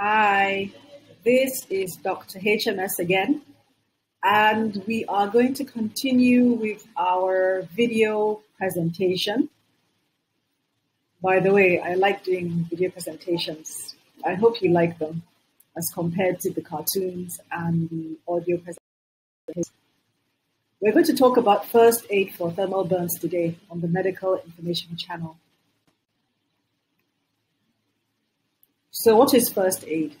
Hi, this is Dr. HMS again, and we are going to continue with our video presentation. By the way, I like doing video presentations. I hope you like them as compared to the cartoons and the audio presentations. We're going to talk about first aid for thermal burns today on the Medical Information Channel. So, what is first aid?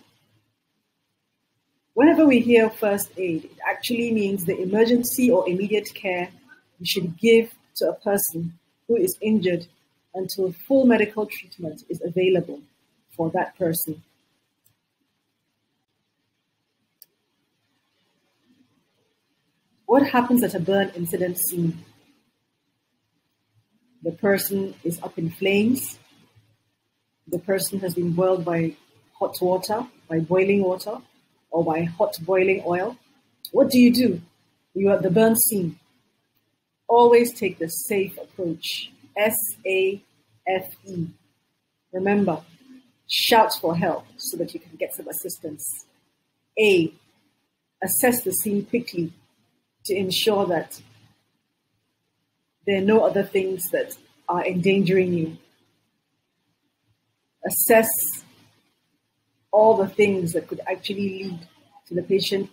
Whenever we hear first aid, it actually means the emergency or immediate care we should give to a person who is injured until full medical treatment is available for that person. What happens at a burn incident scene? The person is up in flames, the person has been boiled by hot water, by boiling water, or by hot boiling oil, what do you do? You are at the burn scene. Always take the safe approach. S A F E. Remember, shout for help so that you can get some assistance. A. Assess the scene quickly to ensure that there are no other things that are endangering you assess all the things that could actually lead to the patient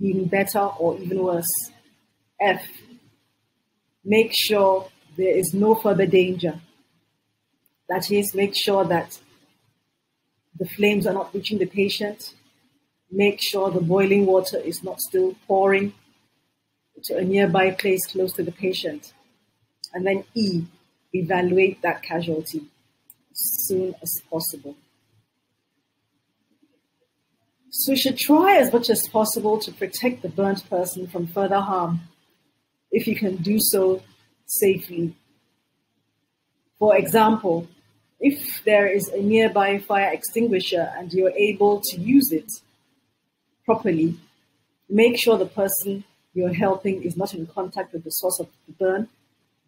being better or even worse. F, make sure there is no further danger. That is, make sure that the flames are not reaching the patient. Make sure the boiling water is not still pouring to a nearby place close to the patient. And then E, evaluate that casualty soon as possible. So we should try as much as possible to protect the burnt person from further harm if you can do so safely. For example, if there is a nearby fire extinguisher and you're able to use it properly, make sure the person you're helping is not in contact with the source of the burn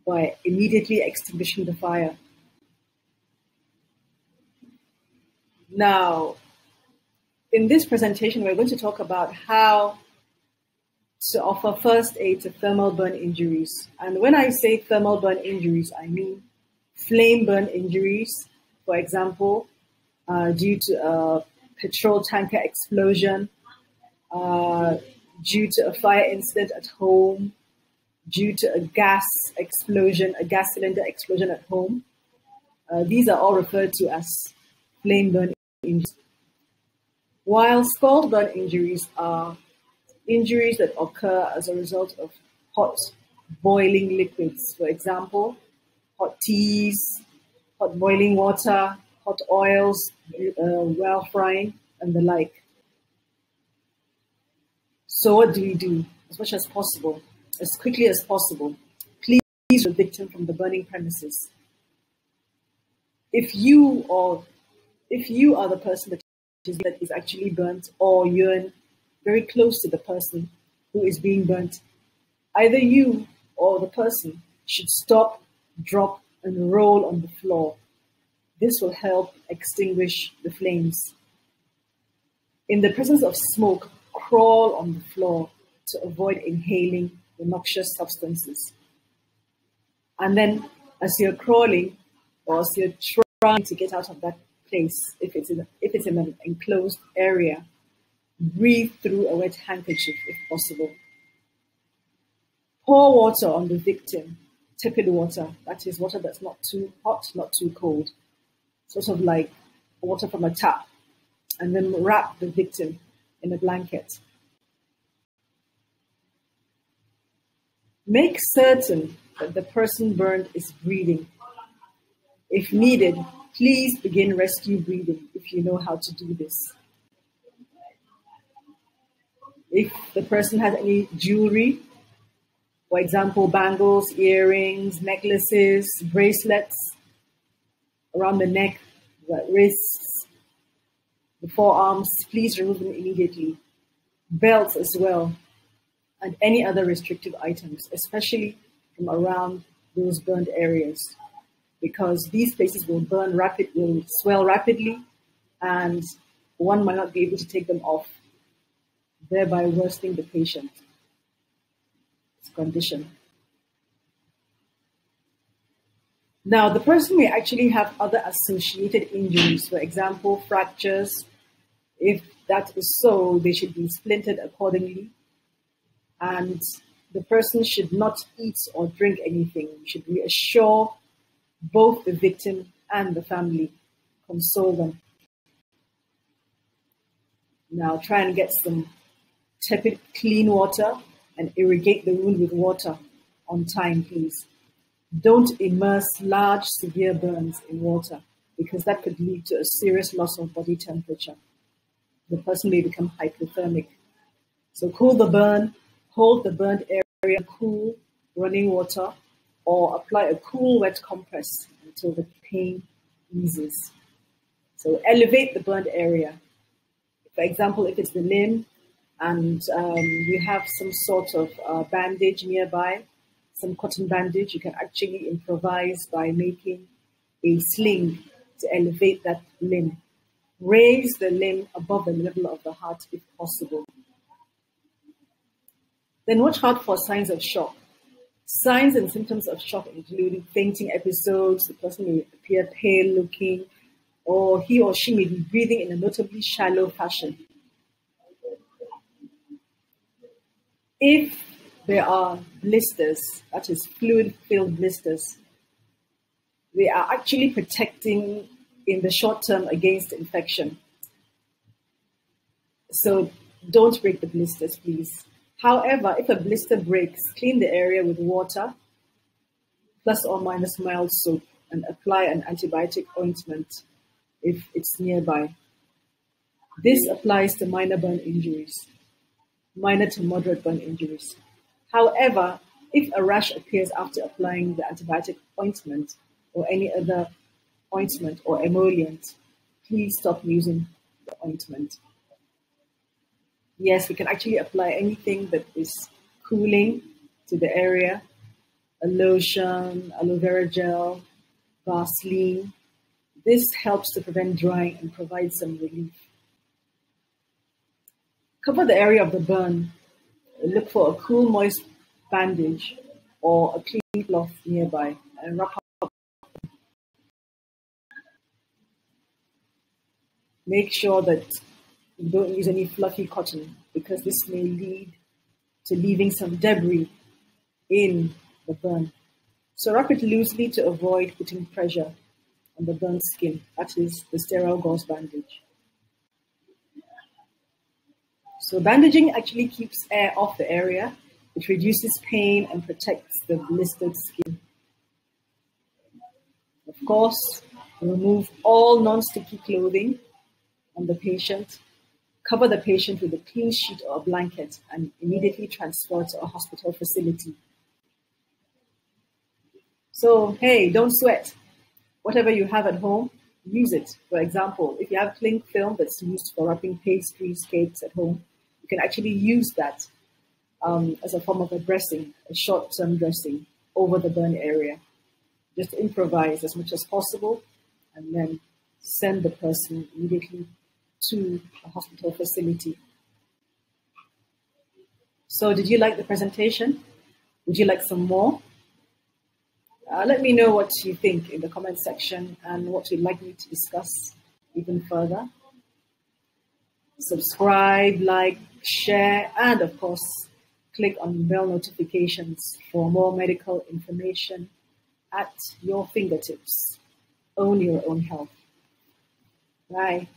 by immediately extinguishing the fire. Now, in this presentation, we're going to talk about how to offer first aid to thermal burn injuries. And when I say thermal burn injuries, I mean flame burn injuries, for example, uh, due to a petrol tanker explosion, uh, due to a fire incident at home, due to a gas explosion, a gas cylinder explosion at home. Uh, these are all referred to as flame burn. While scald burn injuries are injuries that occur as a result of hot boiling liquids, for example, hot teas, hot boiling water, hot oils, uh, well frying, and the like. So, what do we do? As much as possible, as quickly as possible, please the victim from the burning premises. If you or if you are the person that is, that is actually burnt or you're very close to the person who is being burnt, either you or the person should stop, drop, and roll on the floor. This will help extinguish the flames. In the presence of smoke, crawl on the floor to avoid inhaling the noxious substances. And then, as you're crawling or as you're trying to get out of that place, if it's in if it's in an enclosed area, breathe through a wet handkerchief if possible. Pour water on the victim, tepid water, that is water that's not too hot, not too cold, sort of like water from a tap, and then wrap the victim in a blanket. Make certain that the person burned is breathing. If needed, Please begin rescue breathing if you know how to do this. If the person has any jewelry, for example, bangles, earrings, necklaces, bracelets around the neck, the wrists, the forearms, please remove them immediately. Belts as well, and any other restrictive items, especially from around those burned areas because these places will burn rapid, will swell rapidly, and one might not be able to take them off, thereby worsening the patient's condition. Now, the person may actually have other associated injuries, for example, fractures. If that is so, they should be splintered accordingly. And the person should not eat or drink anything. You should reassure both the victim and the family, console them. Now try and get some tepid clean water and irrigate the wound with water on time, please. Don't immerse large severe burns in water because that could lead to a serious loss of body temperature. The person may become hypothermic. So cool the burn, hold the burned area cool, running water, or apply a cool wet compress until the pain eases. So elevate the burned area. For example, if it's the limb and um, you have some sort of uh, bandage nearby, some cotton bandage, you can actually improvise by making a sling to elevate that limb. Raise the limb above the level of the heart if possible. Then watch out for signs of shock. Signs and symptoms of shock include fainting episodes, the person may appear pale looking, or he or she may be breathing in a notably shallow fashion. If there are blisters, that is fluid filled blisters, they are actually protecting in the short term against infection. So don't break the blisters, please. However, if a blister breaks, clean the area with water, plus or minus mild soap, and apply an antibiotic ointment if it's nearby. This applies to minor burn injuries, minor to moderate burn injuries. However, if a rash appears after applying the antibiotic ointment or any other ointment or emollient, please stop using the ointment yes, we can actually apply anything that is cooling to the area, a lotion, aloe vera gel, Vaseline. This helps to prevent drying and provide some relief. Cover the area of the burn. Look for a cool, moist bandage or a clean cloth nearby and wrap up. Make sure that don't use any fluffy cotton because this may lead to leaving some debris in the burn. So wrap it loosely to avoid putting pressure on the burnt skin. That is the sterile gauze bandage. So bandaging actually keeps air off the area. It reduces pain and protects the blistered skin. Of course, remove all non-sticky clothing on the patient cover the patient with a clean sheet or a blanket, and immediately transfer to a hospital facility. So, hey, don't sweat. Whatever you have at home, use it. For example, if you have cling film that's used for wrapping pastries, cakes at home, you can actually use that um, as a form of a dressing, a short-term dressing over the burn area. Just improvise as much as possible and then send the person immediately to a hospital facility. So did you like the presentation? Would you like some more? Uh, let me know what you think in the comment section and what you'd like me to discuss even further. Subscribe, like, share, and of course, click on bell notifications for more medical information at your fingertips. Own your own health. Bye.